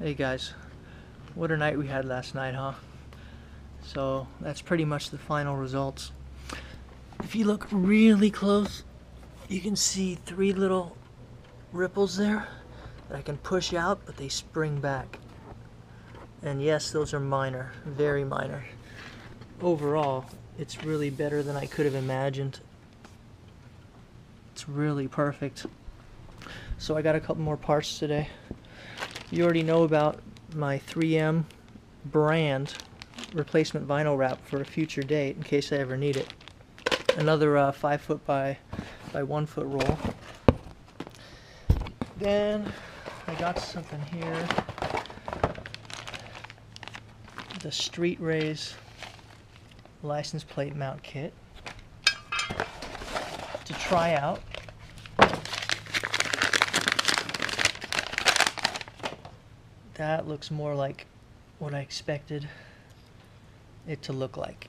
Hey guys, what a night we had last night, huh? So that's pretty much the final results. If you look really close, you can see three little ripples there that I can push out, but they spring back. And yes, those are minor, very minor. Overall, it's really better than I could have imagined. It's really perfect. So I got a couple more parts today. You already know about my 3M brand replacement vinyl wrap for a future date in case I ever need it. Another uh, 5 foot by, by 1 foot roll. Then I got something here. The StreetRays license plate mount kit to try out. That looks more like what I expected it to look like.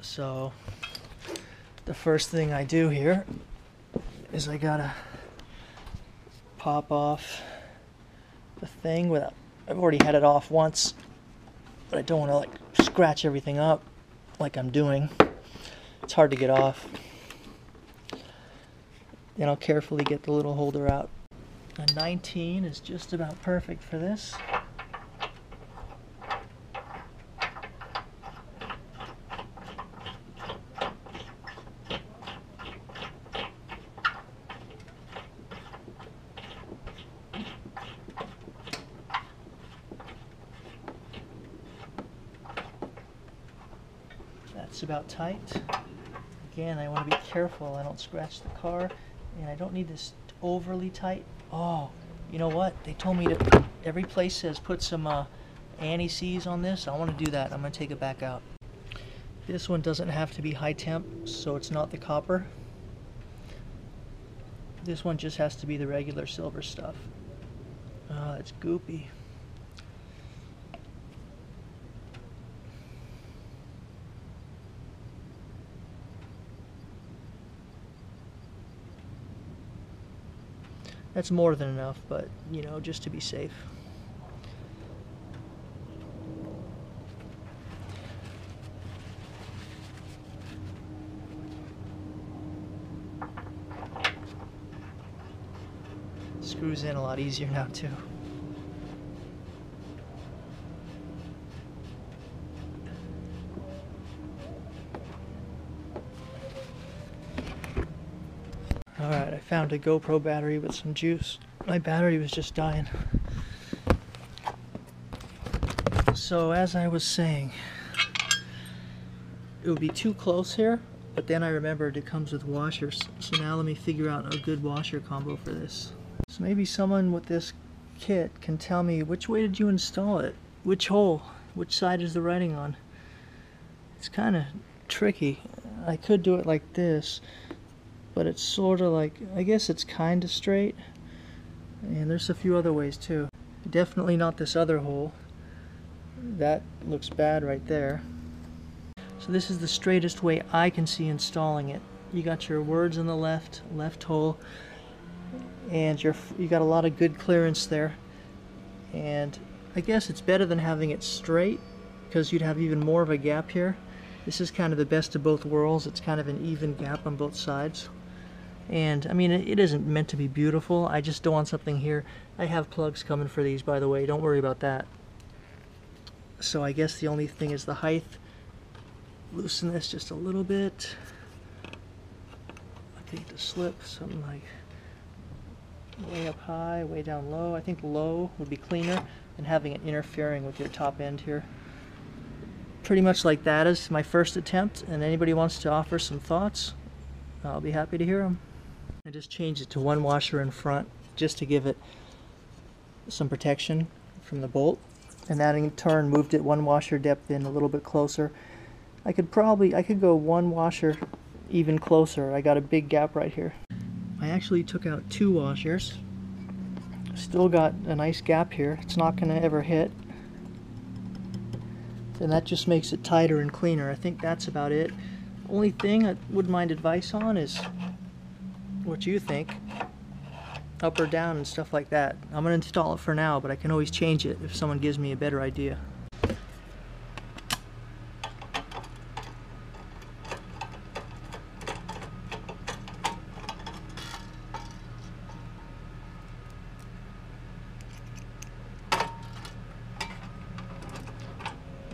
So the first thing I do here is I gotta pop off the thing without I've already had it off once but I don't want to like scratch everything up like I'm doing. It's hard to get off. Then I'll carefully get the little holder out. A 19 is just about perfect for this About tight. Again, I want to be careful I don't scratch the car and I don't need this overly tight. Oh, you know what? They told me to, every place says put some uh, anti-seize on this. I want to do that. I'm going to take it back out. This one doesn't have to be high temp, so it's not the copper. This one just has to be the regular silver stuff. Oh, it's goopy. That's more than enough, but you know, just to be safe. Screws in a lot easier now too. Alright, I found a GoPro battery with some juice. My battery was just dying. So as I was saying, it would be too close here, but then I remembered it comes with washers. So now let me figure out a good washer combo for this. So maybe someone with this kit can tell me which way did you install it? Which hole? Which side is the writing on? It's kind of tricky. I could do it like this, but it's sort of like, I guess it's kind of straight. And there's a few other ways too. Definitely not this other hole. That looks bad right there. So this is the straightest way I can see installing it. You got your words in the left, left hole, and you're, you got a lot of good clearance there. And I guess it's better than having it straight because you'd have even more of a gap here. This is kind of the best of both worlds. It's kind of an even gap on both sides. And I mean, it isn't meant to be beautiful. I just don't want something here. I have plugs coming for these, by the way. Don't worry about that. So I guess the only thing is the height. Loosen this just a little bit. I think the slip something like way up high, way down low. I think low would be cleaner than having it interfering with your top end here. Pretty much like that is my first attempt, and anybody wants to offer some thoughts, I'll be happy to hear them. I just changed it to one washer in front just to give it some protection from the bolt and that in turn moved it one washer depth in a little bit closer. I could probably, I could go one washer even closer. I got a big gap right here. I actually took out two washers. Still got a nice gap here. It's not going to ever hit. And that just makes it tighter and cleaner. I think that's about it. Only thing I wouldn't mind advice on is what you think. Up or down and stuff like that. I'm gonna install it for now, but I can always change it if someone gives me a better idea.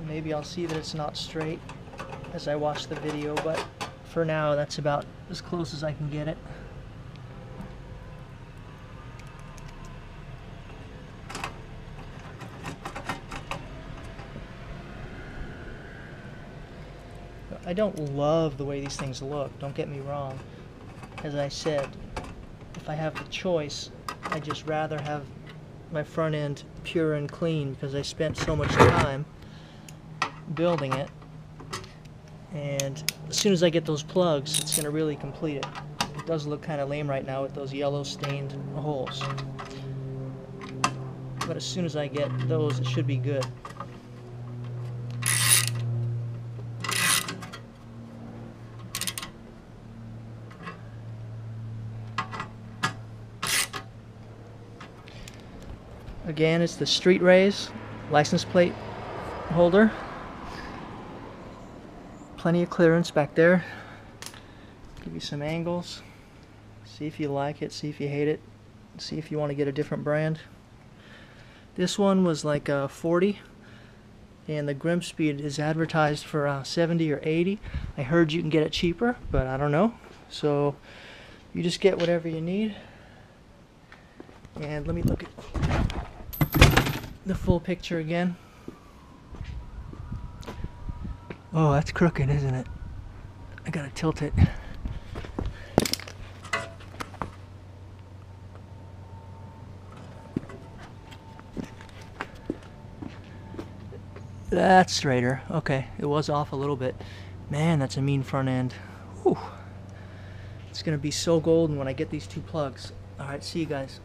Maybe I'll see that it's not straight as I watch the video, but for now that's about as close as I can get it. I don't love the way these things look, don't get me wrong. As I said, if I have the choice, I just rather have my front end pure and clean because I spent so much time building it. And as soon as I get those plugs, it's going to really complete it. It does look kind of lame right now with those yellow stained holes. But as soon as I get those, it should be good. Again, it's the StreetRays license plate holder. Plenty of clearance back there. Give you some angles. See if you like it, see if you hate it. See if you want to get a different brand. This one was like a 40 and the GrimmSpeed is advertised for uh, 70 or 80. I heard you can get it cheaper, but I don't know. So you just get whatever you need. And let me look at the full picture again. Oh, that's crooked, isn't it? I gotta tilt it. That's straighter. Okay, it was off a little bit. Man, that's a mean front end. Whew. It's gonna be so golden when I get these two plugs. Alright, see you guys.